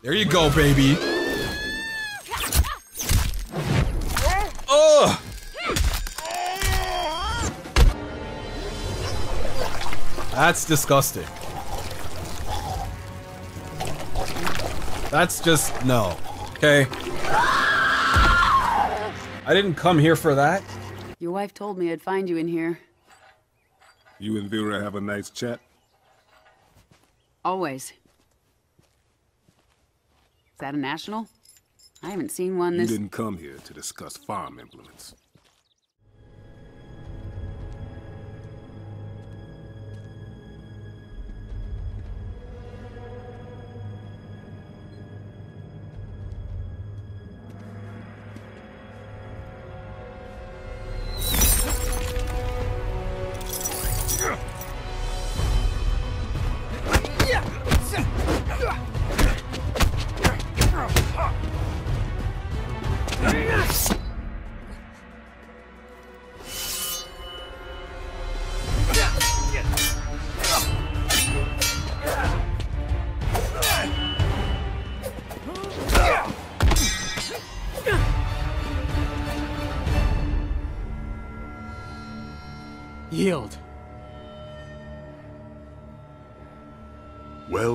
There you go, baby. Ugh. That's disgusting. That's just no. Okay. I didn't come here for that. Your wife told me I'd find you in here. You and Vera have a nice chat? Always. Is that a national? I haven't seen one this- You didn't come here to discuss farm implements.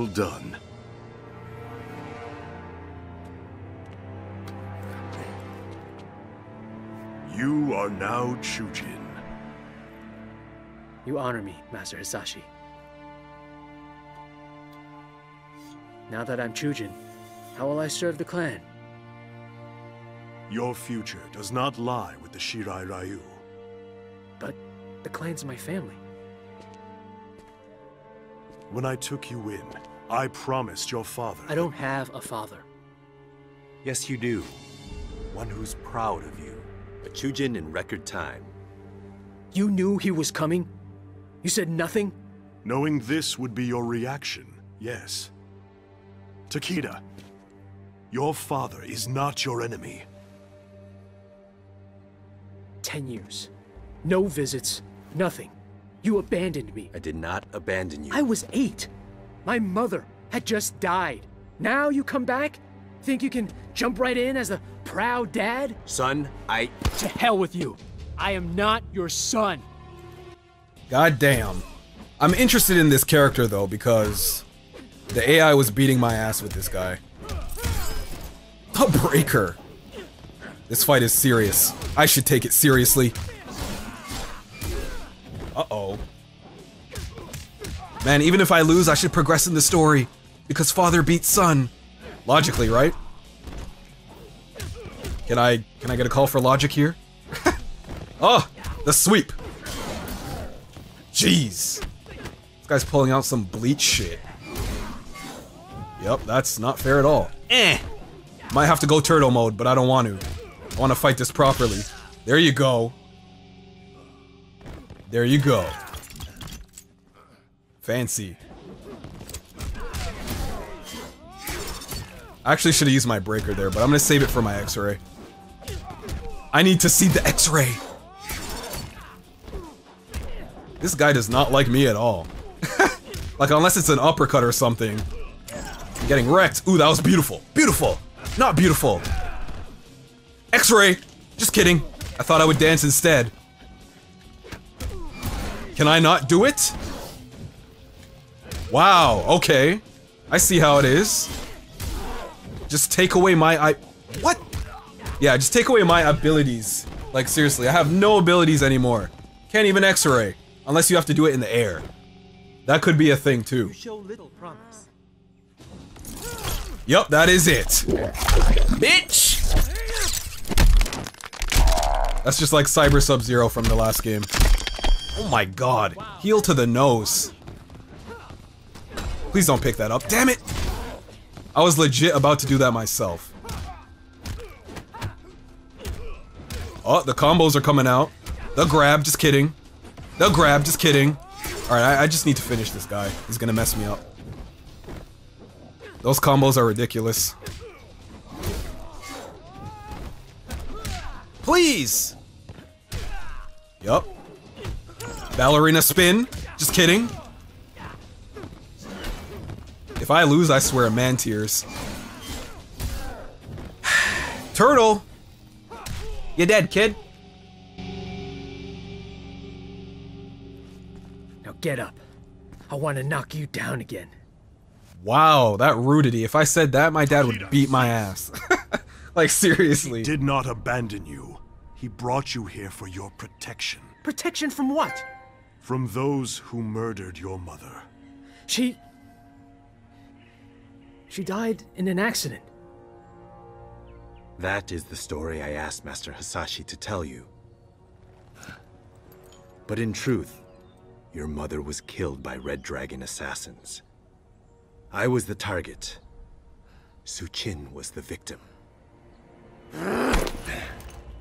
Well done. You are now Chujin. You honor me, Master Hasashi. Now that I'm Chujin, how will I serve the clan? Your future does not lie with the Shirai Ryu. But the clan's my family. When I took you in, I promised your father. I don't have a father. Yes, you do. One who's proud of you. A Chujin in record time. You knew he was coming? You said nothing? Knowing this would be your reaction, yes. Takeda, your father is not your enemy. Ten years. No visits. Nothing. You abandoned me. I did not abandon you. I was eight. My mother had just died. Now you come back? Think you can jump right in as a proud dad? Son, I... To hell with you. I am not your son. God damn. I'm interested in this character though because the AI was beating my ass with this guy. The Breaker. This fight is serious. I should take it seriously. Uh-oh. Man, even if I lose, I should progress in the story. Because father beats son. Logically, right? Can I can I get a call for logic here? oh, the sweep. Jeez. This guy's pulling out some bleach shit. Yep, that's not fair at all. Eh. Might have to go turtle mode, but I don't want to. I want to fight this properly. There you go. There you go. Fancy. I actually should have used my breaker there, but I'm gonna save it for my x-ray. I need to see the x-ray. This guy does not like me at all. like, unless it's an uppercut or something. I'm getting wrecked. Ooh, that was beautiful. Beautiful. Not beautiful. X-ray. Just kidding. I thought I would dance instead. Can I not do it? Wow, okay. I see how it is. Just take away my I- What? Yeah, just take away my abilities. Like, seriously, I have no abilities anymore. Can't even x-ray. Unless you have to do it in the air. That could be a thing, too. You show little promise. Yup, that is it. Bitch! That's just like Cyber Sub-Zero from the last game. Oh my god. Heal to the nose. Please don't pick that up. Damn it! I was legit about to do that myself. Oh, the combos are coming out. The grab, just kidding. The grab, just kidding. Alright, I, I just need to finish this guy. He's gonna mess me up. Those combos are ridiculous. Please! Yup. Ballerina spin. Just kidding. If I lose, I swear a man tears. Turtle! You dead, kid? Now get up. I want to knock you down again. Wow, that rudity. If I said that, my dad would beat my ass. like, seriously. Did not abandon you. He brought you here for your protection. Protection from what? From those who murdered your mother. She. She died in an accident. That is the story I asked Master Hasashi to tell you. But in truth, your mother was killed by Red Dragon assassins. I was the target. Suchin was the victim.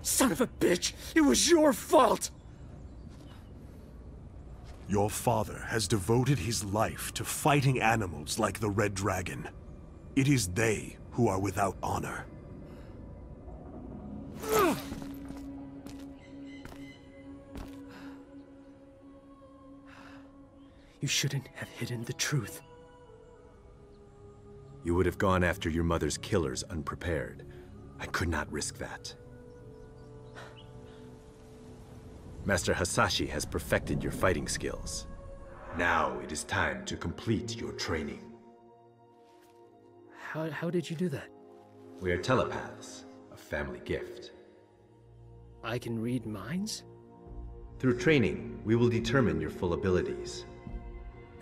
Son of a bitch! It was your fault! Your father has devoted his life to fighting animals like the Red Dragon. It is they who are without honor. You shouldn't have hidden the truth. You would have gone after your mother's killers unprepared. I could not risk that. Master Hasashi has perfected your fighting skills. Now it is time to complete your training. How, how did you do that? We are telepaths, a family gift. I can read minds? Through training, we will determine your full abilities.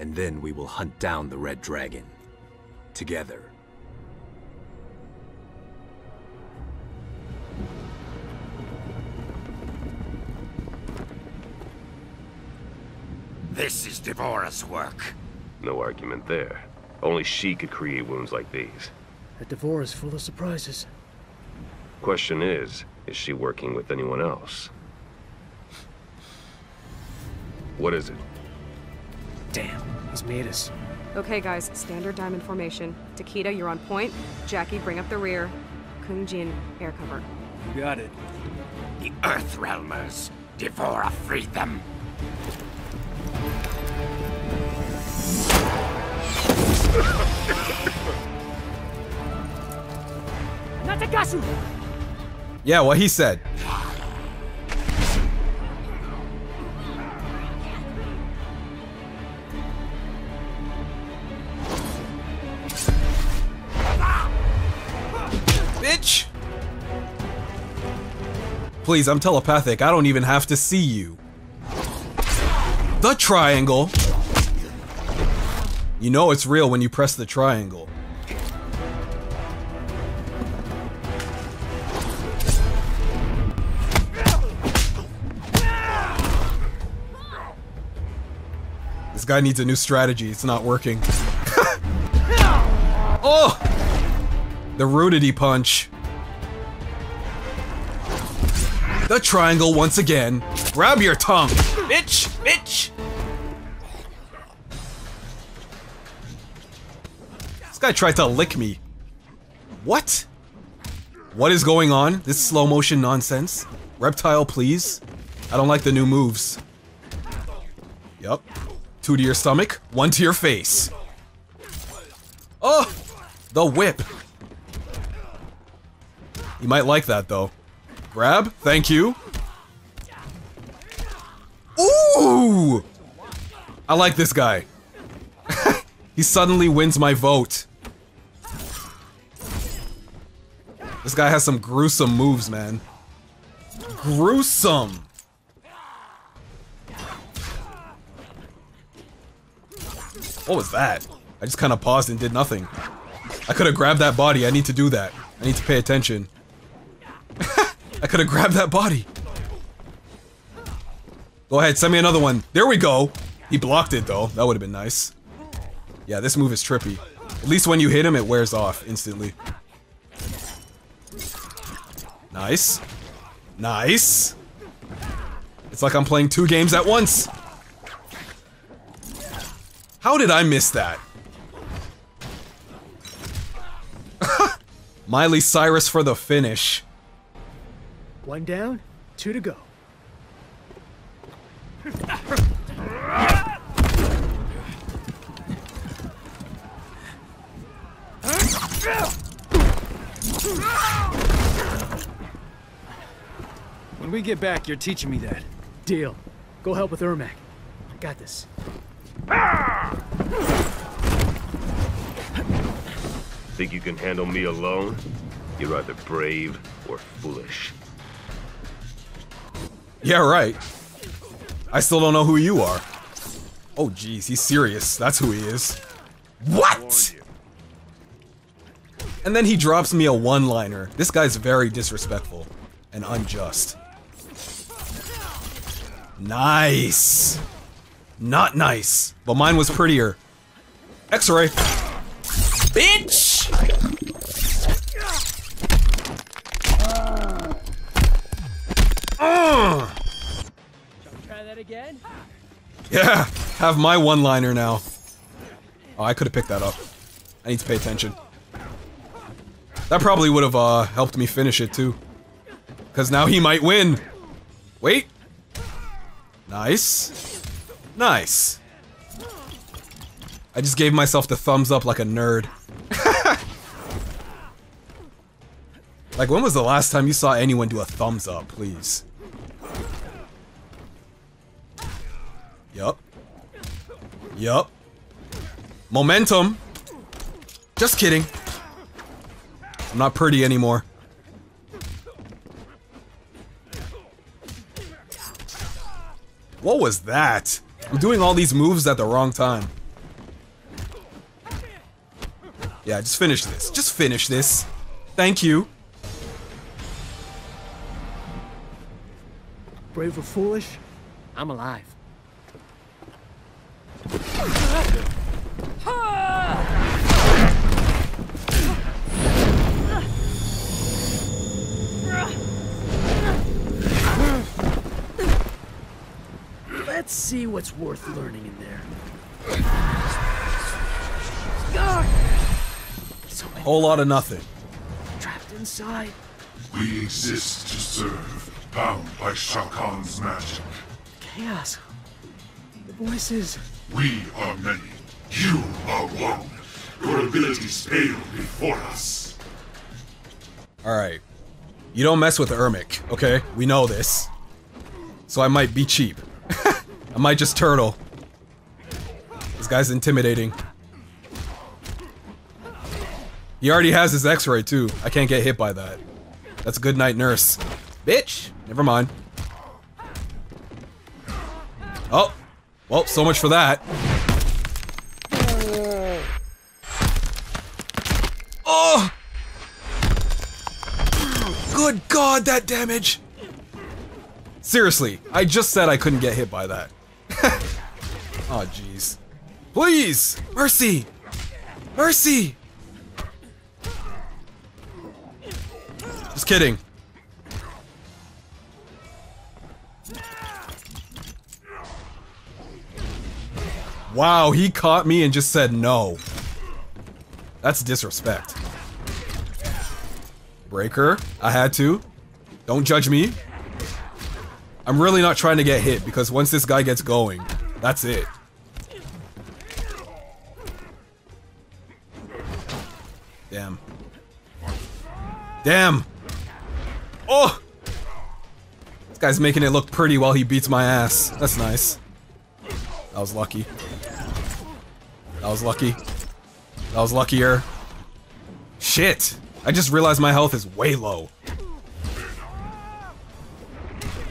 And then we will hunt down the Red Dragon. Together. This is D'Vorah's work. No argument there. Only she could create wounds like these. That D'Vorah is full of surprises. Question is, is she working with anyone else? What is it? Damn, he's made us. Okay, guys, standard diamond formation. Takeda, you're on point. Jackie, bring up the rear. Kung Jin, air cover. You got it. The Earth Realmers. D'Vorah freed them. Natagasu! Yeah, what he said. Bitch! Please, I'm telepathic. I don't even have to see you. The triangle. You know it's real when you press the triangle. Guy needs a new strategy. It's not working. oh! The rudity punch. The triangle once again. Grab your tongue. Bitch! Bitch! This guy tried to lick me. What? What is going on? This slow motion nonsense? Reptile, please? I don't like the new moves. Yup. Two to your stomach, one to your face. Oh! The whip. You might like that, though. Grab, thank you. Ooh! I like this guy. he suddenly wins my vote. This guy has some gruesome moves, man. Gruesome! What was that? I just kind of paused and did nothing. I could have grabbed that body. I need to do that. I need to pay attention. I could have grabbed that body. Go ahead, send me another one. There we go. He blocked it, though. That would have been nice. Yeah, this move is trippy. At least when you hit him, it wears off instantly. Nice. Nice. It's like I'm playing two games at once. How did I miss that? Miley Cyrus for the finish. One down, two to go. When we get back, you're teaching me that. Deal. Go help with Ermac. I got this. Think you can handle me alone? You're either brave or foolish. Yeah, right. I still don't know who you are. Oh, jeez, he's serious. That's who he is. What? And then he drops me a one-liner. This guy's very disrespectful and unjust. Nice. Not nice, but mine was prettier. X-ray. Bitch! Uh. Try that again? Yeah, have my one-liner now. Oh, I could have picked that up. I need to pay attention. That probably would have uh, helped me finish it too. Because now he might win. Wait. Nice. Nice. I just gave myself the thumbs up like a nerd. like, when was the last time you saw anyone do a thumbs up, please? Yup. Yup. Momentum. Just kidding. I'm not pretty anymore. What was that? I'm doing all these moves at the wrong time. Yeah, just finish this. Just finish this. Thank you. Brave or foolish? I'm alive. What's worth learning in there. So many Whole lot of nothing. trapped inside. We exist to serve, bound by Shao Kahn's magic. Chaos. The voices. We are many. You are one. Your abilities pale before us. Alright. You don't mess with Ermac, okay? We know this. So I might be cheap. I might just turtle. This guy's intimidating. He already has his x-ray too. I can't get hit by that. That's a good night nurse. Bitch! Never mind. Oh! Well, so much for that. Oh! Good god, that damage! Seriously, I just said I couldn't get hit by that. oh, jeez. Please! Mercy! Mercy! Just kidding. Wow, he caught me and just said no. That's disrespect. Breaker, I had to. Don't judge me. I'm really not trying to get hit because once this guy gets going, that's it. Damn. Damn! Oh! This guy's making it look pretty while he beats my ass. That's nice. That was lucky. That was lucky. That was luckier. Shit! I just realized my health is way low.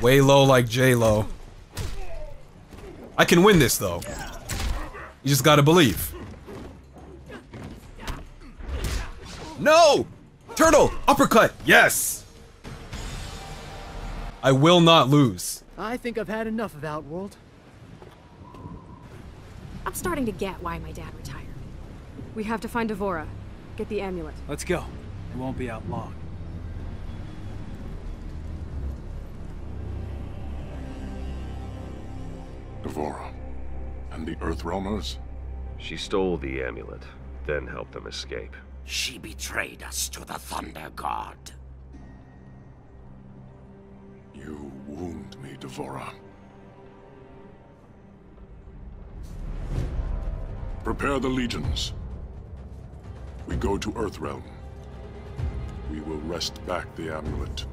Way low like J-Lo. I can win this, though. You just gotta believe. No! Turtle! Uppercut! Yes! I will not lose. I think I've had enough of Outworld. I'm starting to get why my dad retired. We have to find D'Vorah. Get the amulet. Let's go. We won't be out long. D'Vorah. And the Earthrealmers? She stole the amulet, then helped them escape. She betrayed us to the Thunder God. You wound me, D'Vorah. Prepare the legions. We go to Earthrealm. We will wrest back the amulet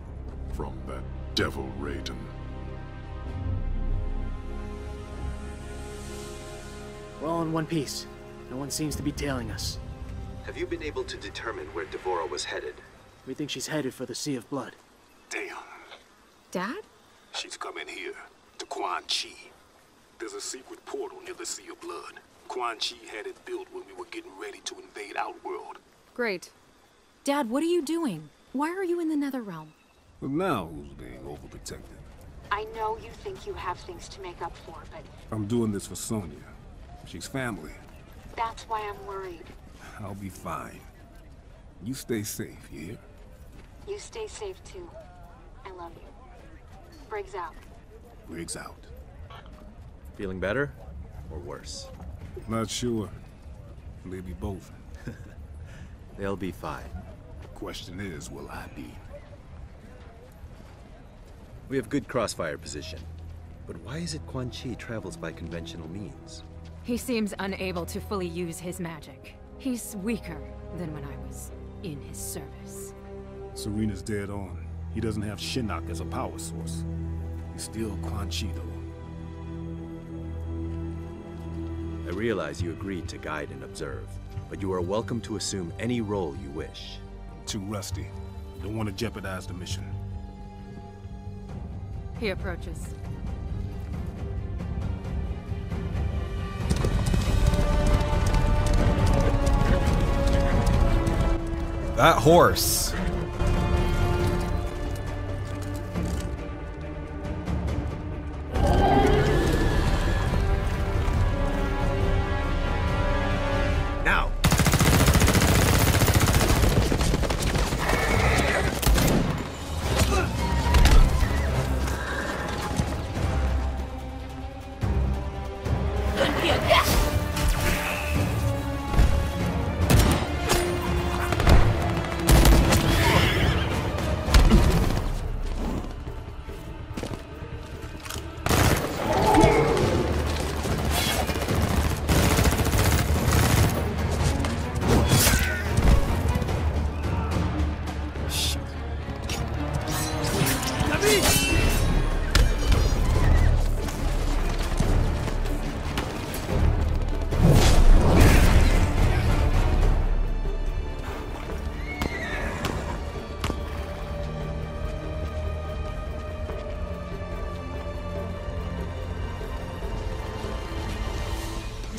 from that Devil Raiden. We're all in one piece. No one seems to be tailing us. Have you been able to determine where D'Vorah was headed? We think she's headed for the Sea of Blood. Damn. Dad? She's coming here, to Quan Chi. There's a secret portal near the Sea of Blood. Quan Chi had it built when we were getting ready to invade Outworld. Great. Dad, what are you doing? Why are you in the Netherrealm? But now who's being overprotective? I know you think you have things to make up for, but I'm doing this for Sonya. She's family. that's why I'm worried. I'll be fine. You stay safe, you hear? You stay safe too. I love you. Briggs out. Briggs out. Feeling better? Or worse? Not sure. Maybe both. They'll be fine. The question is, will I be? We have good crossfire position. But why is it Quan Chi travels by conventional means? He seems unable to fully use his magic. He's weaker than when I was in his service. Sareena's dead on. He doesn't have Shinnok as a power source. He's still Quan Chi, though. I realize you agreed to guide and observe, but you are welcome to assume any role you wish. Too rusty. Don't want to jeopardize the mission. He approaches. That horse.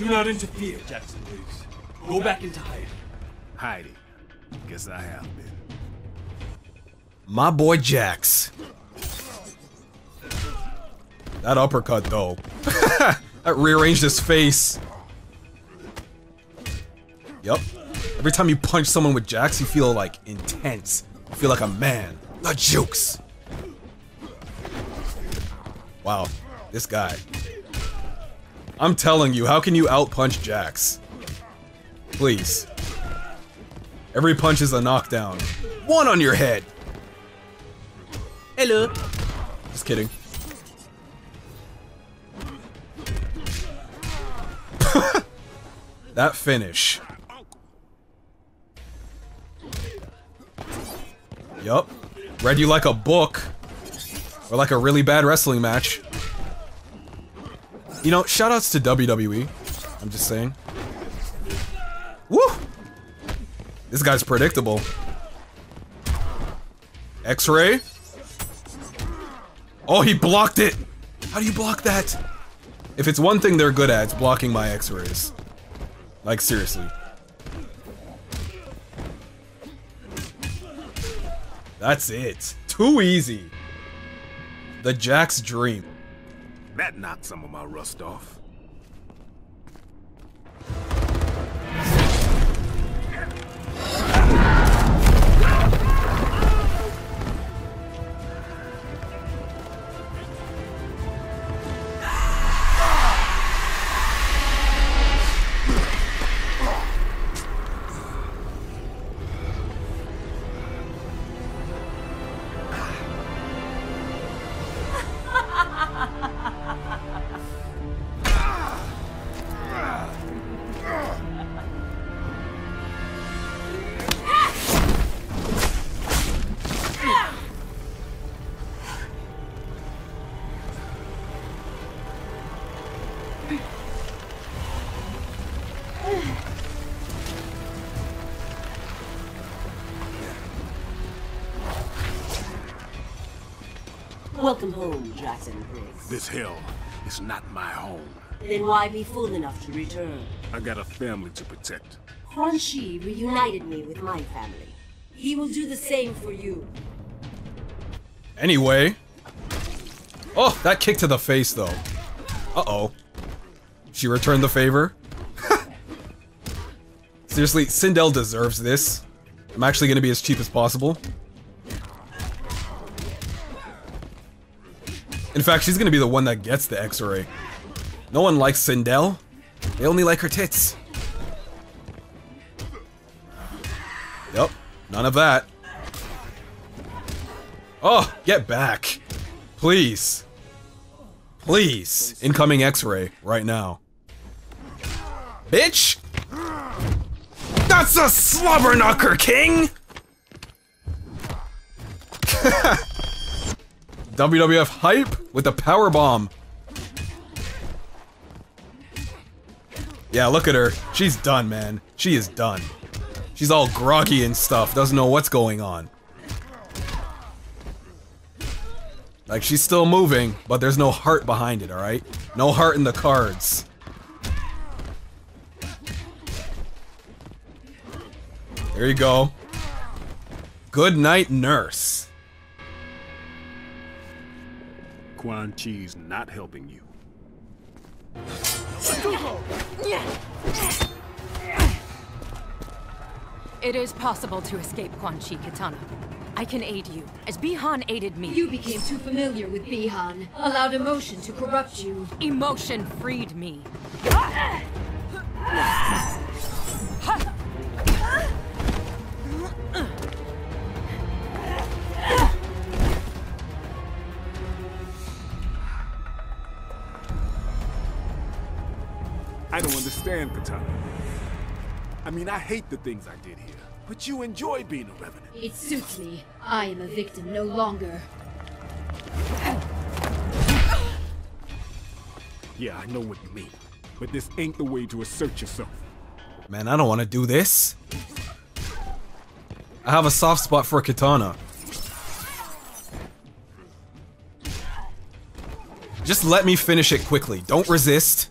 Do not interfere, Jackson Briggs. Go back into hiding. Hiding. Guess I have been. My boy Jax. That uppercut, though. that rearranged his face. Yup. Every time you punch someone with Jax, you feel like intense. You feel like a man. The jukes. Wow. This guy. I'm telling you, how can you outpunch Jax? Please. Every punch is a knockdown. One on your head. Hello. Just kidding. that finish. Yup. Read you like a book. Or like a really bad wrestling match. You know, shoutouts to WWE. I'm just saying. Woo! This guy's predictable. X-ray? Oh, he blocked it! How do you block that? If it's one thing they're good at, it's blocking my X-rays. Like, seriously. That's it. Too easy. The Jack's dream. That knocked some of my rust off. Welcome home, Jackson Briggs. This hell is not my home. Then why be fool enough to return? I got a family to protect. Quan Chi reunited me with my family. He will do the same for you. Anyway. Oh, that kick to the face, though. Uh-oh. She returned the favor. Seriously, Sindel deserves this. I'm actually gonna be as cheap as possible. In fact, she's gonna be the one that gets the X-ray. No one likes Sindel. They only like her tits. Yep, none of that. Oh, get back. Please. Please. Incoming X-ray right now. Bitch! That's a slobber knocker, King! WWF hype with the power bomb. Yeah, look at her. She's done, man. She is done. She's all groggy and stuff, doesn't know what's going on. Like, she's still moving, but there's no heart behind it, alright? No heart in the cards. There you go. Good night, nurse. Quan Chi's not helping you. It is possible to escape Quan Chi Katana. I can aid you, as Bi-Han aided me. You became too familiar with Bi-Han, allowed emotion to corrupt you. Emotion freed me. I don't understand, Katana. I mean, I hate the things I did here, but you enjoy being a revenant. It suits me. I am a victim no longer. Yeah, I know what you mean, but this ain't the way to assert yourself. Man, I don't want to do this. I have a soft spot for Katana. Just let me finish it quickly. Don't resist.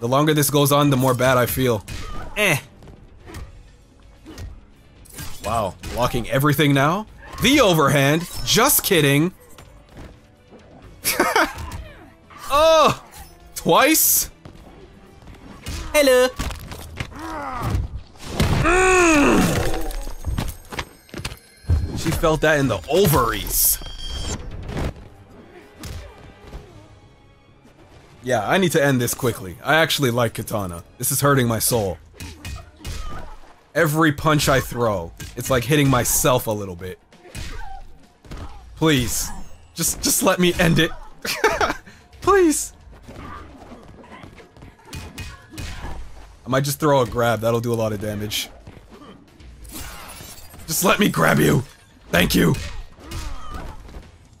The longer this goes on, the more bad I feel. Eh. Wow, blocking everything now? The overhand? Just kidding. oh! Twice? Hello. Mm. She felt that in the ovaries. Yeah, I need to end this quickly. I actually like Katana. This is hurting my soul. Every punch I throw, it's like hitting myself a little bit. Please. Just just let me end it. Please. I might just throw a grab, that'll do a lot of damage. Just let me grab you! Thank you!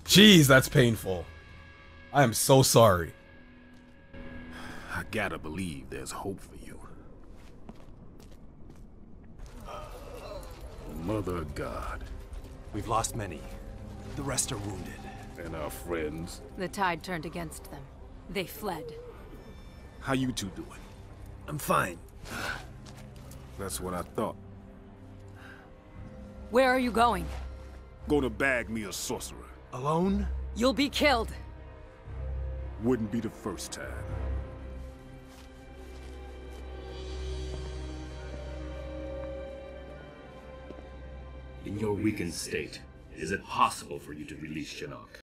Jeez, that's painful. I am so sorry. I gotta believe there's hope for you. Mother God. We've lost many. The rest are wounded. And our friends. The tide turned against them. They fled. How you two doing? I'm fine. That's what I thought. Where are you going? Gonna bag me a sorcerer. Alone? You'll be killed. Wouldn't be the first time. In your weakened state, is it possible for you to release Shinnok?